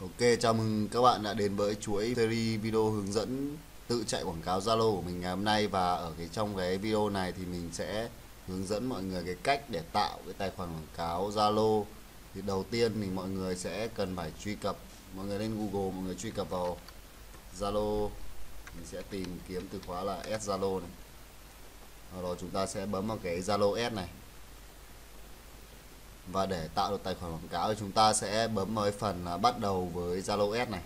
Ok, chào mừng các bạn đã đến với chuỗi series video hướng dẫn tự chạy quảng cáo Zalo của mình ngày hôm nay và ở cái trong cái video này thì mình sẽ hướng dẫn mọi người cái cách để tạo cái tài khoản quảng cáo Zalo. Thì đầu tiên thì mọi người sẽ cần phải truy cập, mọi người lên Google mọi người truy cập vào Zalo. Mình sẽ tìm kiếm từ khóa là S Zalo này. Sau đó chúng ta sẽ bấm vào cái Zalo S này và để tạo được tài khoản quảng cáo thì chúng ta sẽ bấm vào cái phần là bắt đầu với Zalo S này.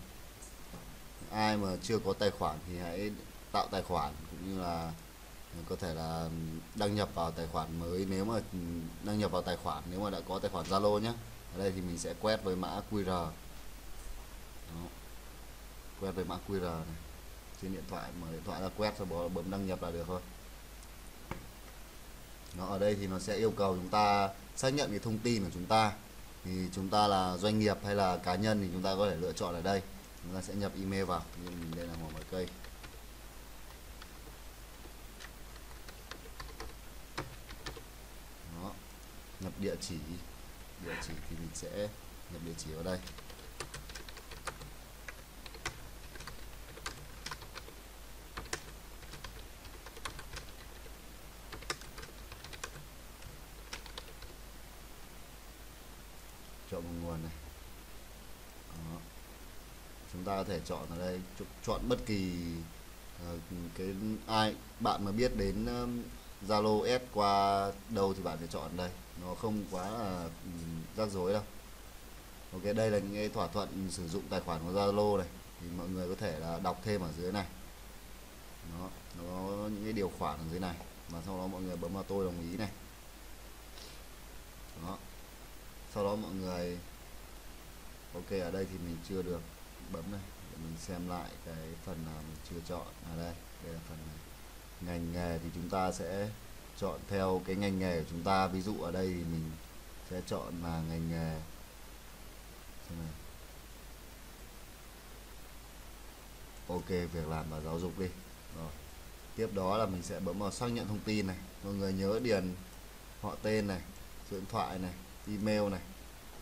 Ai mà chưa có tài khoản thì hãy tạo tài khoản cũng như là có thể là đăng nhập vào tài khoản mới nếu mà ừ, đăng nhập vào tài khoản nếu mà đã có tài khoản Zalo nhé ở đây thì mình sẽ quét với mã QR. Đó. quét với mã QR này. Trên điện thoại, mở điện thoại ra quét rồi bấm đăng nhập là được thôi. Nó ở đây thì nó sẽ yêu cầu chúng ta xác nhận cái thông tin của chúng ta. Thì chúng ta là doanh nghiệp hay là cá nhân thì chúng ta có thể lựa chọn ở đây. Chúng ta sẽ nhập email vào. Như mình đây là hoàng mọi cây. Đó. nhập địa chỉ. Địa chỉ thì mình sẽ nhập địa chỉ vào đây. Chọn này. Đó. chúng ta có thể chọn ở đây ch- chọn bất kỳ uh, cái ai bạn mà biết đến um, Zalo S qua đâu thì bạn phải chọn đây. Nó không quá là rắc rối đâu. Ok đây là những cái thỏa thuận sử dụng tài khoản của Zalo này. Thì mọi người có thể là đọc thêm ở dưới này. Nó nó có những cái điều khoản ở dưới này. Và sau đó mọi người bấm vào tôi đồng ý này. Đó. Sau đó mọi người ok ở đây thì mình chưa được bấm này. Để mình xem lại cái phần nào mình chưa chọn. Ở đây đây là phần này. Ngành nghề thì chúng ta sẽ chọn theo cái ngành nghề của chúng ta. Ví dụ ở đây thì mình sẽ chọn là ngành nghề. Xem này. ok, việc làm và giáo dục đi. Rồi. Tiếp đó là mình sẽ bấm vào xác nhận thông tin này. Mọi người nhớ điền họ tên này, số điện thoại này, email này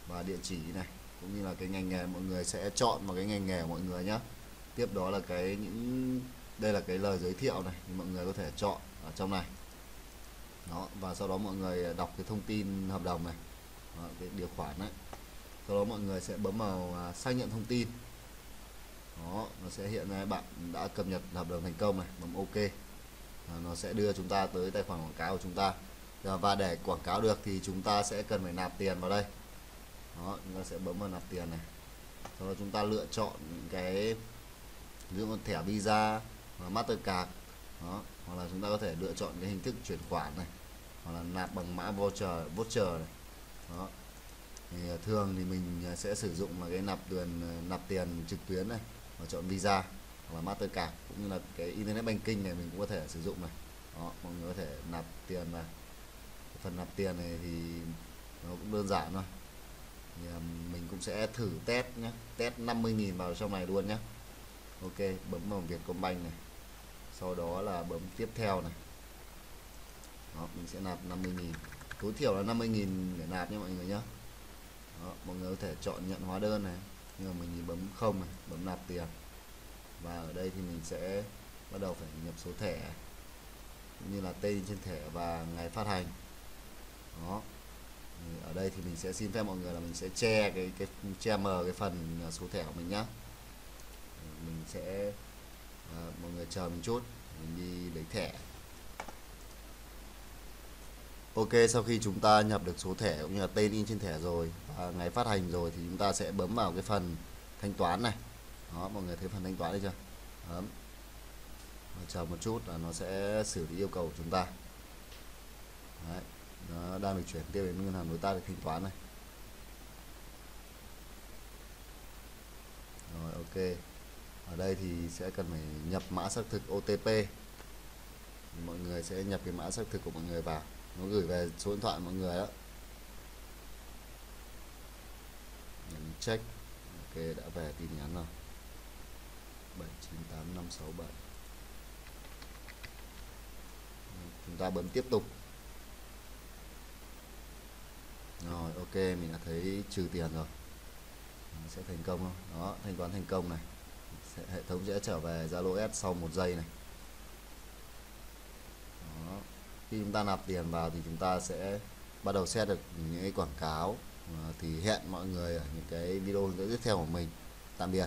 và địa chỉ này cũng như là cái ngành nghề mọi người sẽ chọn vào cái ngành nghề của mọi người nhé tiếp đó là cái những đây là cái lời giới thiệu này mọi người có thể chọn ở trong này. Đó và sau đó mọi người đọc cái thông tin hợp đồng này. Đó, cái điều khoản đấy sau đó mọi người sẽ bấm vào à, xác nhận thông tin. Đó nó sẽ hiện ra bạn đã cập nhật hợp đồng thành công này bấm ok. À, nó sẽ đưa chúng ta tới tài khoản quảng cáo của chúng ta. Và để quảng cáo được thì chúng ta sẽ cần phải nạp tiền vào đây đó, chúng ta sẽ bấm vào nạp tiền này. Sau đó chúng ta lựa chọn những cái, ví dụ thẻ visa và mastercard. Đó, hoặc là chúng ta có thể lựa chọn cái hình thức chuyển khoản này. Hoặc là nạp bằng mã voucher voucher này. Đó. Thì à, thường thì mình à, sẽ sử dụng là cái nạp tiền à, nạp tiền trực tuyến này và chọn visa hoặc là mastercard cũng như là cái internet banking này mình cũng có thể sử dụng này. Đó, mọi người có thể nạp tiền vào phần nạp tiền này thì nó cũng đơn giản thôi thì à, mình cũng sẽ thử test nhé test 50.000 vào trong này luôn nhé ok bấm vào Vietcombank này. Sau đó là bấm tiếp theo này. Đó, mình sẽ nạp 50.000 tối thiểu là 50.000 để nạp nhé mọi người nhé đó, mọi người có thể chọn nhận hóa đơn này. Nhưng mà mình bấm không này bấm nạp tiền. Và ở đây thì mình sẽ bắt đầu phải nhập số thẻ. Cũng như là tên trên thẻ và ngày phát hành. Đó ở đây thì mình sẽ xin phép mọi người là mình sẽ che cái cái che mờ cái phần à, số thẻ của mình nhá. Mình sẽ à, mọi người chờ mình chút mình đi lấy thẻ. Ok sau khi chúng ta nhập được số thẻ cũng như là tên in trên thẻ rồi và ngày phát hành rồi thì chúng ta sẽ bấm vào cái phần thanh toán này. Đó mọi người thấy phần thanh toán đấy chưa? Bấm. Chờ một chút là nó sẽ xử lý yêu cầu của chúng ta. Đấy, nó đang được chuyển tiếp đến ngân hàng đối tác để thanh toán này. Rồi, ok. Ở đây thì sẽ cần phải nhập mã xác thực OTP mọi người sẽ nhập cái mã xác thực của mọi người vào. Nó gửi về số điện thoại mọi người đó. Nhấn check. Ok, đã về tin nhắn rồi. 798567 chúng ta bấm tiếp tục rồi ok mình đã thấy trừ tiền rồi. Sẽ thành công không? Đó thanh toán thành công này. Sẽ, hệ thống sẽ trở về Zalo S sau một giây này. Đó. khi chúng ta nạp tiền vào thì chúng ta sẽ bắt đầu xét được những cái quảng cáo ờ, thì hẹn mọi người ở những cái video tiếp theo của mình. Tạm biệt.